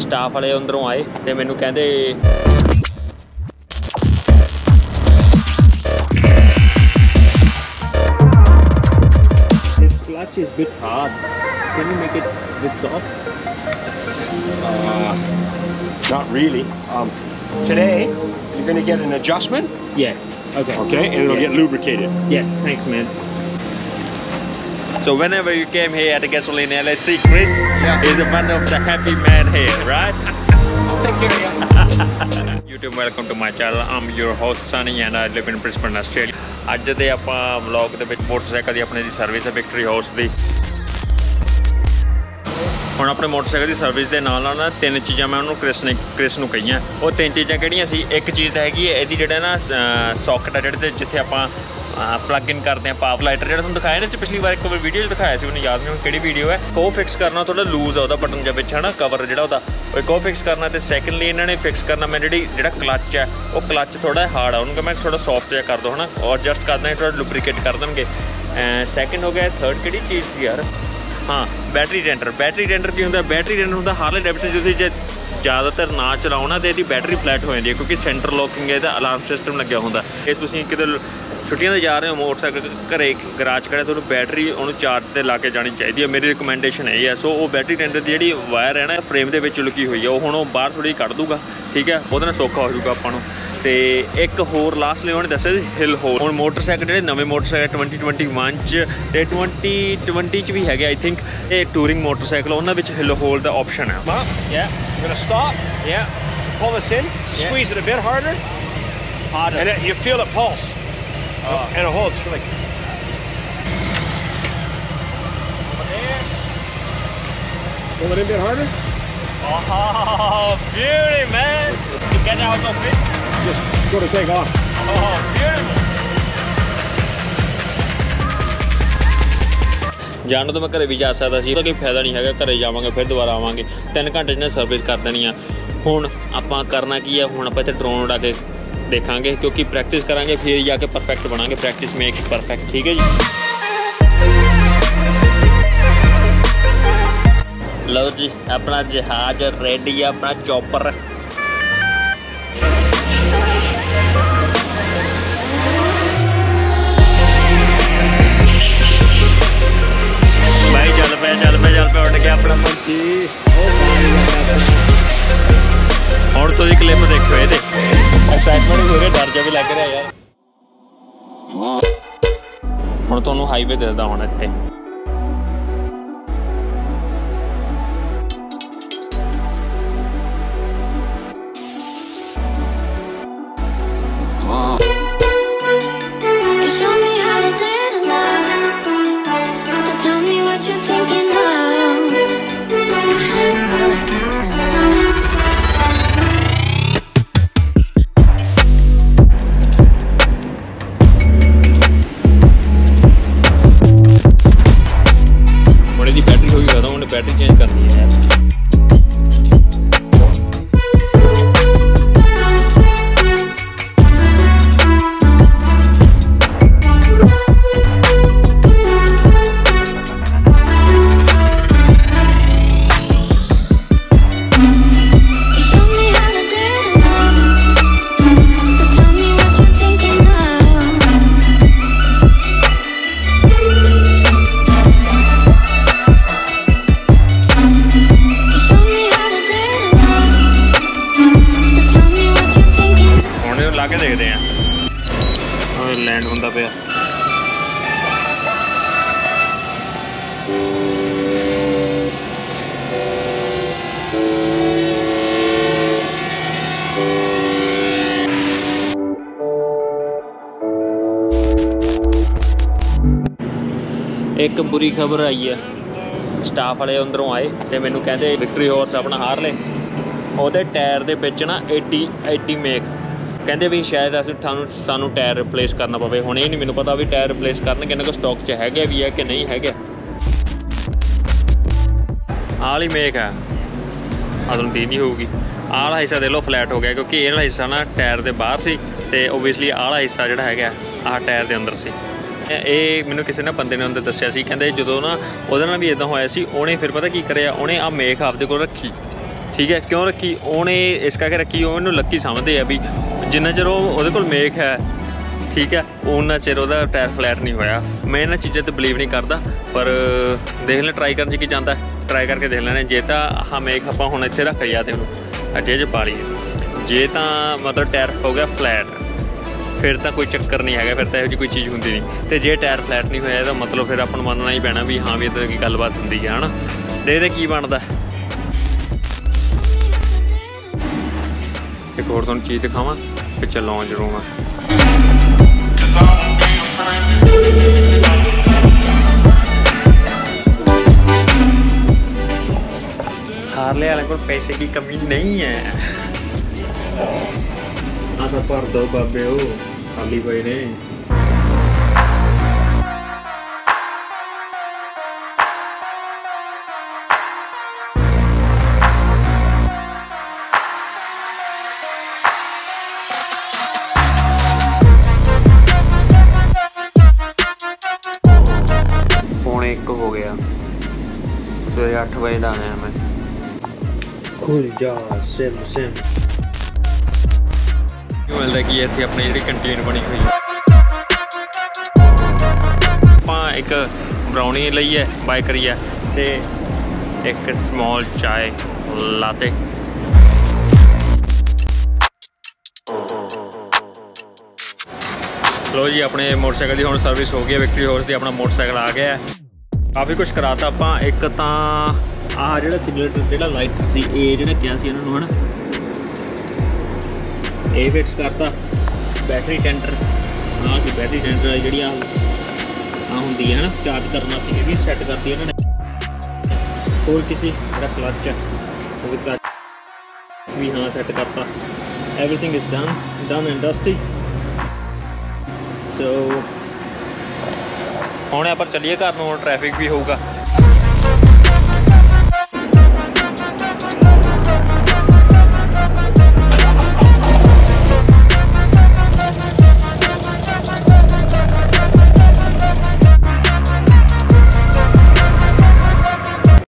Staff ਵਾਲੇ ਅੰਦਰੋਂ ਆਏ ਤੇ ਮੈਨੂੰ ਕਹਿੰਦੇ This clutch is bit hard. Can you make it bit soft? Uh, not really. Um, today, you're going to get an adjustment, Yeah. Okay. okay, and it'll Yeah. get lubricated. Yeah, thanks, man. So whenever you came here at the gasoline LSC, Chris Yeah. is one of the happy man here, right? Of you. YouTube welcome to my channel. I'm your host Sunny and I live in Brisbane, Australia. ਅੱਜ ਦੇ ਆਪਾਂ vlog ਦੇ ਵਿੱਚ motorcycle ਦੀ ਆਪਣੇ ਦੀ service ਹੈ victory house ਦੀ ਹੁਣ ਆਪਣੇ ਮੋਟਰਸਾਈਕਲ ਦੀ ਸਰਵਿਸ ਦੇ ਨਾਲ ਨਾਲ ਨਾ ਤਿੰਨ ਚੀਜ਼ਾਂ ਮੈਂ ਉਹਨੂੰ ਕ੍ਰਿਸ ਨੇ ਕ੍ਰਿਸ ਨੂੰ ਕਹੀਆਂ ਉਹ ਤਿੰਨ ਚੀਜ਼ਾਂ ਕਿਹੜੀਆਂ ਸੀ ਇੱਕ ਚੀਜ਼ ਤਾਂ ਹੈਗੀ ਹੈ ਇਹਦੀ ਜਿਹੜਾ ਨਾ ਸੌਕਟ ਆ ਜਿਹੜੇ ਤੇ ਜਿੱਥੇ ਆਪਾਂ ਪਲੱਗ ਇਨ ਕਰਦੇ ਆ ਪਾਵਰ ਲਾਈਟਰ ਜਿਹੜਾ ਤੁਹਾਨੂੰ ਦਿਖਾਇਆ ਨਾ 'ਚ ਪਿਛਲੀ ਵਾਰ ਇੱਕ ਵਾਰ ਵੀਡੀਓ ਦਿਖਾਇਆ ਸੀ, ਮੈਨੂੰ ਯਾਦ ਨਹੀਂ ਹੁਣ ਕਿਹੜੀ ਵੀਡੀਓ ਹੈ। ਉਹ ਫਿਕਸ ਕਰਨਾ ਥੋੜਾ ਲੂਜ਼ ਆ ਉਹਦਾ ਬਟਨ ਜਿਹਾ ਵਿੱਚ, ਹਨਾ ਕਵਰ ਜਿਹੜਾ ਉਹਦਾ। ਉਹ ਇੱਕ ਉਹ ਫਿਕਸ ਕਰਨਾ ਤੇ ਸੈਕੰਡਲੀ ਇਹਨਾਂ ਨੇ ਫਿਕਸ ਕਰਨਾ, ਮੈਂ ਜਿਹੜੀ, ਜਿਹੜਾ ਕਲੱਚ ਹੈ, ਉਹ ਕਲੱਚ ਥੋੜਾ ਹਾਰਡ ਆ, ਉਹਨੂੰ ਕਿ ਮੈਂ ਥੋੜਾ ਸੌਫਟ ਜਿਹਾ ਕਰ ਦੋ ਹਨਾ। ਔਰ ਜਸਟ ਕਰਦਾ ਦੇਣਾ ਥੋੜਾ ਲੁਬਰੀਕੇਟ ਕਰ ਦੇਣਗੇ। ਸੈਕੰਡ ਹੋ ਗਿਆ ਥਰਡ ਕਿਹੜੀ ਚੀਜ਼ ਸੀ ਯਾਰ? ਹਾਂ ਬੈਟਰੀ ਟੈਂਡਰ ਬੈਟਰੀ ਟੈਂਡਰ ਕੀ ਹੁੰਦਾ? ਬੈਟਰੀ ਟੈਂਡਰ ਹੁੰਦਾ ਹਾਰਲੇ ਡੈਵਿਡਸਨ ਜਿਹਦੇ ਜੇ ਜ਼ਿਆਦਾਤਰ ਨਾ ਚਲਾਓ ਨਾ, ਤੇ ਇਹਦੀ ਬੈਟਰੀ ਫਲੈਟ ਹੋ ਜਾਂਦੀ ਹੈ, ਕਿਉਂਕਿ ਸੈਂਟਰ ਲੋਕਿੰਗ ਹੈ, ਇਹਦਾ ਅਲਾਰਮ ਸਿਸਟਮ ਲੱਗਿਆ ਹੁੰਦਾ। ਇਹ ਤੁਸੀਂ ਕਿਤੇ ਛੁੱਟੀਆਂ ਤੇ ਜਾ ਰਹੇ ਹੋ ਮੋਟਰਸਾਈਕਲ ਘਰੇ ਗਰਾਜ ਕਰਿਆ ਤੁਹਾਨੂੰ ਬੈਟਰੀ ਉਹਨੂੰ ਚਾਰਜ ਤੇ ਲਾ ਕੇ ਜਾਣੀ ਚਾਹੀਦੀ ਹੈ। ਮੇਰੀ ਰਿਕਮੈਂਡੇਸ਼ਨ ਇਹ ਹੈ। ਸੋ ਉਹ ਬੈਟਰੀ ਟੈਂਡਰ ਦੀ ਜਿਹੜੀ ਵਾਇਰ ਹੈ ਨਾ ਫਰੇਮ ਦੇ ਵਿੱਚ ਲੁਕੀ ਹੋਈ ਹੈ। ਉਹ ਹੁਣ ਉਹ ਬਾਹਰ ਥੋੜੀ ਕੱਢ ਦੂਗਾ ਠੀਕ ਹੈ? ਉਹਦੇ ਨਾਲ ਸੌਖਾ ਹੋ ਜਾਊਗਾ ਆਪਾਂ ਨੂੰ। ਤੇ ਇੱਕ ਹੋਰ ਲਾਸਟਲੀ ਉਹਨੇ ਦੱਸਿਆ ਸੀ ਹਿਲ ਹੋਲ ਹੁਣ ਮੋਟਰਸਾਈਕਲ ਜਿਹੜੇ ਨਵੇਂ ਮੋਟਰਸਾਈਕਲ 2021 ਚ ਤੇ 2020 ਚ ਵੀ ਹੈਗੇ ਆਈ ਥਿੰਕ ਇਹ ਟੂਰਿੰਗ ਮੋਟਰਸਾਈਕਲ ਉਹਨਾਂ ਵਿੱਚ ਹਿਲ ਹੋਲ ਦਾ ਆਪਸ਼ਨ ਹੈ। Mark, Yeah, you're going to stop, yeah, pull this in, squeeze it a bit harder, harder. and it, you feel it pulse. Oh. And it holds. You're like, pull it in a bit harder. Oh, beauty, man. Get out of it. Just go to take off. Oh, beautiful. ਜਾਣ ਨੂੰ ਤਾਂ ਮੈਂ ਘਰੇ ਵੀ ਜਾ ਸਕਦਾ ਸੀ ਉਹਦਾ ਕੋਈ ਫਾਇਦਾ ਨਹੀਂ ਹੈਗਾ ਘਰੇ ਜਾਵਾਂਗੇ ਫਿਰ ਦੁਬਾਰਾ ਆਵਾਂਗੇ 3 ਘੰਟੇ 'ਚ ਨਾ ਸਰਵਿਸ ਕਰ ਦੇਣੀ ਆ ਹੁਣ ਆਪਾਂ ਕਰਨਾ ਕੀ ਆ ਹੁਣ ਆਪਾਂ ਇੱਥੇ ਡਰੋਨ ਉਡਾ ਕੇ ਦੇਖਾਂਗੇ ਕਿਉਂਕਿ ਪ੍ਰੈਕਟਿਸ ਕਰਾਂਗੇ ਫਿਰ ਜਾ ਕੇ ਪਰਫੈਕਟ ਬਣਾਂਗੇ ਪ੍ਰੈਕਟਿਸ ਮੇਕਸ ਪਰਫੈਕਟ ਠੀਕ ਹੈ ਜੀ ਲਓ ਜੀ ਆਪਣਾ ਜਹਾਜ਼ ਰੈਡੀ ਆ ਆਪਣਾ ਚੌਪਰ ਐਕਸਾਈਟਮੈਂਟ ਹੋ ਡਰ ਜਿਹਾ ਵੀ ਲੱਗ ਰਿਹਾ ਯਾਰ। ਹੁਣ ਤੁਹਾਨੂੰ ਹਾਈਵੇ ਦਿਸਦਾ ਹੁਣ ਇੱਥੇ। ਦੇਖਦੇ ਆ। ਉਹ ਲੈਂਡ ਹੁੰਦਾ ਪਿਆ। ਇੱਕ ਬੁਰੀ ਖਬਰ ਆਈ ਹੈ ਸਟਾਫ ਵਾਲੇ ਅੰਦਰੋਂ ਆਏ ਤੇ ਮੈਨੂੰ ਕਹਿੰਦੇ ਵਿਕਟਰੀ ਹਾਰਸ ਆਪਣਾ ਹਾਰ ਲੈ। ਉਹਦੇ ਟਾਇਰ ਦੇ ਵਿੱਚ ਨਾ 80 80 ਮੇਕ। ਕਹਿੰਦੇ ਵੀ ਸ਼ਾਇਦ ਅਸੀਂ ਤੁਹਾਨੂੰ, ਸਾਨੂੰ ਟਾਇਰ ਰਿਪਲੇਸ ਕਰਨਾ ਪਵੇ। ਹੁਣ ਇਹ ਨਹੀਂ ਮੈਨੂੰ ਪਤਾ ਵੀ ਟਾਇਰ ਰਿਪਲੇਸ ਕਰਨਗੇ ਇਹਨਾਂ ਕੋਲ ਸਟਾਕ 'ਚ ਹੈਗੇ ਵੀ ਹੈ ਕਿ ਨਹੀਂ ਹੈਗੇ। ਆਲੀ ਵਾਲੀ ਮੇਕ ਆ। ਆਹ ਤੁਹਾਨੂੰ ਦੀਦੀ ਹੋਊਗੀ। ਆਹ ਵਾਲਾ ਹਿੱਸਾ ਦੇ ਲਓ ਫਲੈਟ ਹੋ ਗਿਆ, ਕਿਉਂਕਿ ਇਹ ਵਾਲਾ ਹਿੱਸਾ ਨਾ ਟਾਇਰ ਦੇ ਬਾਹਰ ਸੀ ਤੇ ਓਬਵੀਅਸਲੀ ਆਲਾ ਹਿੱਸਾ ਜਿਹੜਾ ਹੈਗਾ, ਆਹ ਟਾਇਰ ਦੇ ਅੰਦਰ ਸੀ। ਇਹ- ਮੈਨੂੰ ਕਿਸੇ ਨਾ ਬੰਦੇ ਨੇ ਅੰਦਰ ਦੱਸਿਆ ਸੀ, ਕਹਿੰਦੇ ਜਦੋਂ ਨਾ ਉਹਦੇ ਨਾਲ ਵੀ ਇਦਾਂ ਹੋਇਆ ਸੀ, ਉਹਨੇ ਫਿਰ ਪਤਾ ਕੀ ਕਰਿਆ, ਉਹਨੇ ਆ ਮੇਖ ਆਪਦੇ ਕੋਲ ਰੱਖੀ। ਠੀਕ ਹੈ, ਕਿਉਂ ਰੱਖੀ? ਉਹਨੇ ਇਸ ਕਰਕੇ ਰੱਖੀ, ਉਹ ਇਹਨੂੰ ਲੱਕੀ ਸਮਝਦੇ ਆ ਵੀ ਜਿੰਨਾ ਚਿਰ ਉਹ ਉਹਦੇ ਕੋਲ ਮੇਖ ਹੈ, ਠੀਕ ਹੈ ਉਹਨਾਂ ਚਿਰ ਉਹਦਾ ਟਾਇਰ ਫਲੈਟ ਨਹੀਂ ਹੋਇਆ। ਮੈਂ ਇਹਨਾਂ ਚੀਜ਼ਾਂ ਤੇ ਬਲੀਵ ਨਹੀਂ ਕਰਦਾ, ਪਰ ਦੇਖ ਲੈ ਟਰਾਈ ਕਰਨ ਚ ਕੀ ਜਾਂਦਾ। ਟਰਾਈ ਕਰਕੇ ਦੇਖ ਲੈਣਾ, ਜੇ ਤਾਂ ਆਹ ਮੇਖ ਆਪਾਂ ਹੁਣ ਇੱਥੇ ਰੱਖ ਲਿਆ ਤੇ ਉਹਨੂੰ ਅੱਜੇ ਜੇ ਪਾ ਲਈਏ। ਜੇ ਤਾਂ ਮਤਲਬ ਟਾਇਰ ਹੋ ਗਿਆ ਫਲੈਟ ਫਿਰ ਤਾਂ ਕੋਈ ਚੱਕਰ ਨਹੀਂ ਹੈਗਾ, ਫਿਰ ਤਾਂ ਇਹੋ ਜਿਹੀ ਕੋਈ ਚੀਜ਼ ਹੁੰਦੀ ਨਹੀਂ। ਤੇ ਜੇ ਟਾਇਰ ਫਲੈਟ ਨਹੀਂ ਹੋਇਆ, ਇਹਦਾ ਮਤਲਬ ਫਿਰ ਆਪਾਂ ਨੂੰ ਮੰਨਣਾ ਹੀ ਪੈਣਾ ਵੀ ਹਾਂ ਵੀ ਇਦਾਂ ਦੀ ਗੱਲਬਾਤ ਹੁੰਦੀ ਹੈ ਹਨਾ? ਤੇ ਇਹਦੇ ਕੀ ਬਣਦਾ? ਇੱਕ ਹੋਰ ਤੁਹਾਨੂੰ ਚੀਜ਼ ਦਿਖਾਵਾਂ। ਪਿੱਛੇ ਲੌਂਜ ਰੂਮ ਆ। ਹਾਰਲੇ ਵਾਲੇ ਕੋਲ ਪੈਸੇ ਦੀ ਕਮੀ ਨਹੀਂ ਹੈ। ਆ ਤਾਂ ਭਰ ਦੋ ਬਾਬੇ ਉਹ, ਖਾਲੀ ਪਏ ਸਵੇਰੇ 8 ਵਜੇ ਦਾ ਆਇਆ ਮੈਂ। ਖੁੱਲ ਜਾ ਸਿਮ ਸਿਮ। ਇਹ ਮਿਲਦਾ ਕੀ ਹੈ ਇੱਥੇ ਆਪਣੀ ਜਿਹੜੀ ਕੰਟੀਨ ਬਣੀ ਹੋਈ ਹੈ? ਆਪਾਂ ਇੱਕ ਬਰਾਉਨੀ ਲਈ ਹੈ ਬਾਈ ਕਰੀ ਹੈ ਤੇ ਇੱਕ ਸਮਾਲ ਚਾय ਲਾਤੇ ਲੋ ਜੀ ਆਪਣੇ ਮੋਟਰਸਾਈਕਲ ਦੀ ਹੁਣ ਸਰਵਿਸ ਹੋ ਗਈ ਹੈ ਵਿਕਟਰੀ ਹਾਰਸ ਦੀ ਆਪਣਾ ਮੋਟਰਸਾਈਕਲ ਆ ਗਿਆ ਹੈ। ਕਾਫੀ ਕੁਝ ਕਰਾਤਾ ਆਪਾਂ। ਇੱਕ ਤਾਂ ਆਹ ਜਿਹੜਾ ਸਿਗਨੇਟਰ ਜਿਹੜਾ ਲਾਈਟ ਸੀ, ਇਹ ਜਿਹੜਾ ਕਿਹਾ ਸੀ ਇਹਨਾਂ ਨੂੰ ਹਨਾ। ਇਹ ਫਿਕਸ ਕਰਤਾ। ਬੈਟਰੀ ਟੈਂਡਰ ਆਹ ਸੀ ਬੈਟਰੀ ਟੈਂਡਰ ਜਿਹੜੀ ਆ ਆ ਹੁੰਦੀ ਹੈ ਹਨਾ ਚਾਰਜ ਕਰਨਾ ਸੀ, ਇਹ ਵੀ ਸੈੱਟ ਕਰਤੀ ਇਹਨਾਂ ਨੇ। ਹੋਰ ਕਿਸੇ, ਜਿਹੜਾ ਕਲਚ ਹੈ, ਉਹ ਵੀ clutch ਵੀ ਹਾਂ ਸੈੱਟ ਕਰਤਾ। Everything is done done and dusty ਸੋ ਹੁਣ ਆਪਾਂ ਚੱਲੀਏ ਘਰ ਨੂੰ ਹੁਣ ਟ੍ਰੈਫਿਕ ਵੀ ਹੋਊਗਾ।